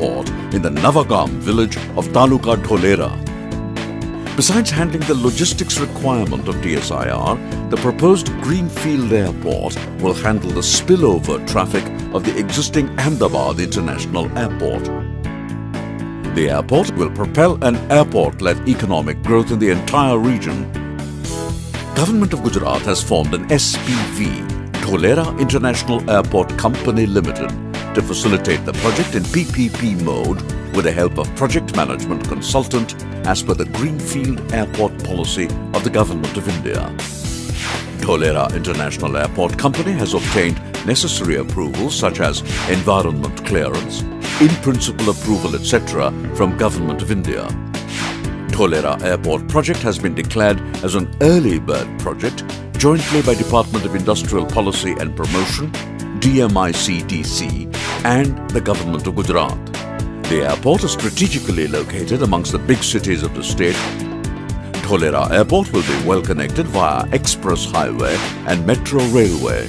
In the Navagam village of Taluka Dholera. Besides handling the logistics requirement of DSIR, the proposed Greenfield Airport will handle the spillover traffic of the existing Ahmedabad International Airport. The airport will propel an airport-led economic growth in the entire region. Government of Gujarat has formed an SPV, Dholera International Airport Company Limited, to facilitate the project in PPP mode with the help of project management consultant as per the Greenfield Airport policy of the Government of India. Dholera International Airport Company has obtained necessary approvals such as environment clearance, in-principle approval etc. from Government of India. Dholera Airport project has been declared as an early bird project jointly by Department of Industrial Policy and Promotion, DMICDC and the Government of Gujarat. The airport is strategically located amongst the big cities of the state. Dholera Airport will be well connected via express highway and metro railway.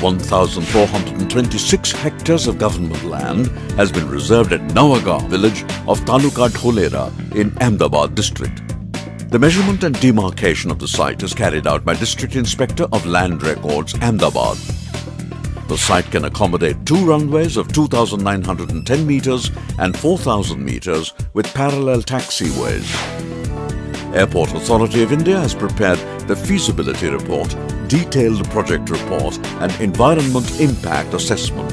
1,426 hectares of government land has been reserved at Navagam village of Taluka Dholera in Ahmedabad district. The measurement and demarcation of the site is carried out by District Inspector of Land Records, Ahmedabad. The site can accommodate two runways of 2,910 meters and 4,000 meters with parallel taxiways. Airport Authority of India has prepared the feasibility report, detailed project report and environment impact assessment.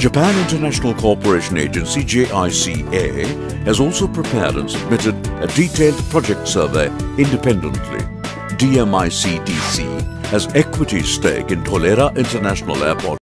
Japan International Cooperation Agency JICA has also prepared and submitted a detailed project survey independently. DMICDC has equity stake in Dholera International Airport